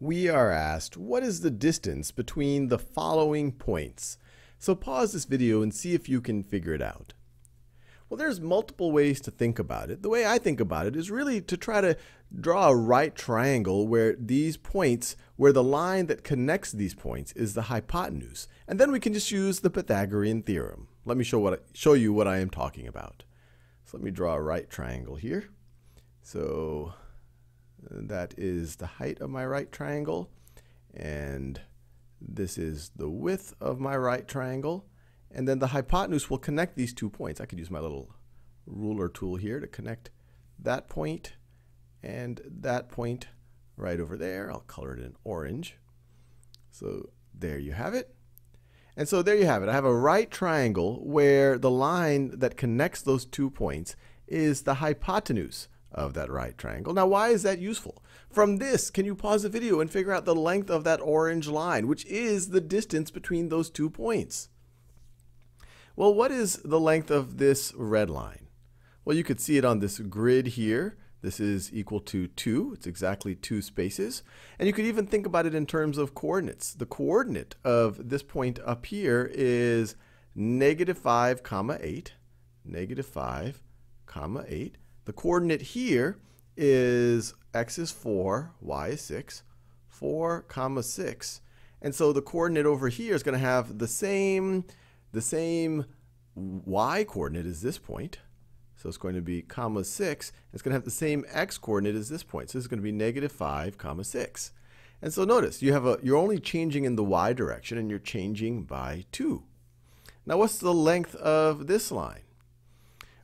we are asked, what is the distance between the following points? So pause this video and see if you can figure it out. Well, there's multiple ways to think about it. The way I think about it is really to try to draw a right triangle where these points, where the line that connects these points is the hypotenuse. And then we can just use the Pythagorean theorem. Let me show, what, show you what I am talking about. So let me draw a right triangle here. So that is the height of my right triangle. And this is the width of my right triangle. And then the hypotenuse will connect these two points. I could use my little ruler tool here to connect that point and that point right over there. I'll color it in orange. So there you have it. And so there you have it. I have a right triangle where the line that connects those two points is the hypotenuse of that right triangle. Now, why is that useful? From this, can you pause the video and figure out the length of that orange line, which is the distance between those two points? Well, what is the length of this red line? Well, you could see it on this grid here. This is equal to 2. It's exactly two spaces. And you could even think about it in terms of coordinates. The coordinate of this point up here is negative 5 comma 8. Negative 5 comma 8. The coordinate here is x is 4, y is 6, 4 comma 6. And so the coordinate over here is going to have the same, the same y coordinate as this point. So it's going to be comma 6. It's going to have the same x coordinate as this point. So this is going to be negative 5 comma 6. And so notice, you have a, you're only changing in the y direction and you're changing by 2. Now what's the length of this line?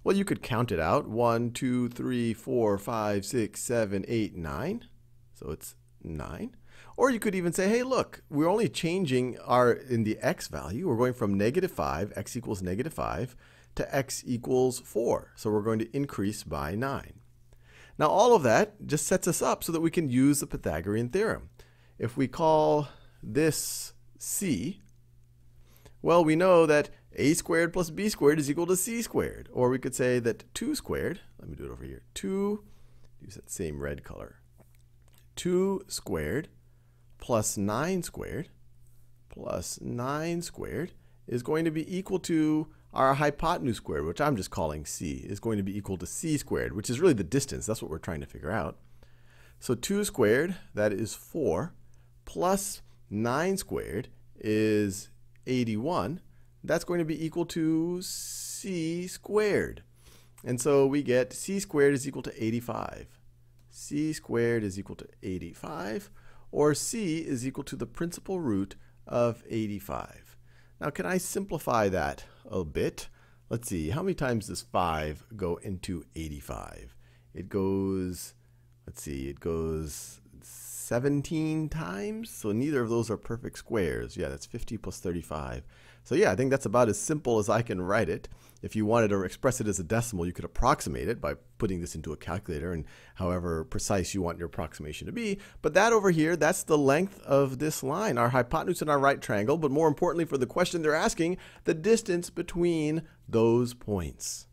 Well, you could count it out. 1, 2, 3, 4, 5, 6, 7, 8, 9. So it's 9. Or you could even say, hey, look, we're only changing our in the x value. We're going from negative 5, x equals negative 5, to x equals 4. So we're going to increase by 9. Now all of that just sets us up so that we can use the Pythagorean theorem. If we call this c, well, we know that a squared plus b squared is equal to c squared. Or we could say that 2 squared, let me do it over here, 2, use that same red color, 2 squared plus 9 squared plus 9 squared is going to be equal to our hypotenuse squared, which I'm just calling c, is going to be equal to c squared, which is really the distance. That's what we're trying to figure out. So 2 squared, that is 4, plus 9 squared is 81 that's going to be equal to c squared. And so we get c squared is equal to 85. c squared is equal to 85, or c is equal to the principal root of 85. Now can I simplify that a bit? Let's see, how many times does 5 go into 85? It goes, let's see, it goes 17 times, so neither of those are perfect squares. Yeah, that's 50 plus 35. So yeah, I think that's about as simple as I can write it. If you wanted to express it as a decimal, you could approximate it by putting this into a calculator and however precise you want your approximation to be. But that over here, that's the length of this line, our hypotenuse in our right triangle, but more importantly for the question they're asking, the distance between those points.